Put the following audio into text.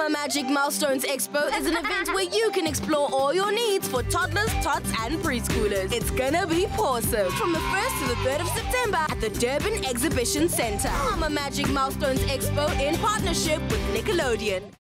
Mama Magic Milestones Expo is an event where you can explore all your needs for toddlers, tots, and preschoolers. It's gonna be awesome from the 1st to the 3rd of September at the Durban Exhibition Centre. Mama Magic Milestones Expo in partnership with Nickelodeon.